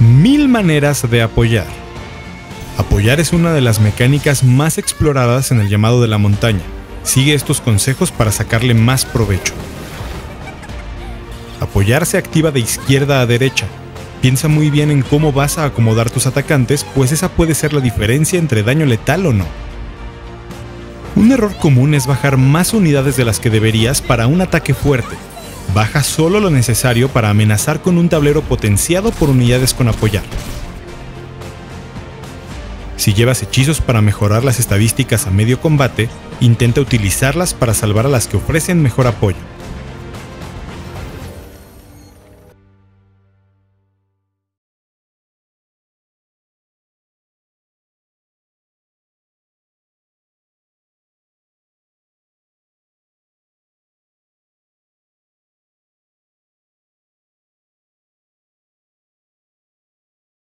Mil maneras de apoyar. Apoyar es una de las mecánicas más exploradas en el llamado de la montaña. Sigue estos consejos para sacarle más provecho. Apoyar se activa de izquierda a derecha. Piensa muy bien en cómo vas a acomodar tus atacantes, pues esa puede ser la diferencia entre daño letal o no. Un error común es bajar más unidades de las que deberías para un ataque fuerte. Baja solo lo necesario para amenazar con un tablero potenciado por unidades con apoyar. Si llevas hechizos para mejorar las estadísticas a medio combate, intenta utilizarlas para salvar a las que ofrecen mejor apoyo.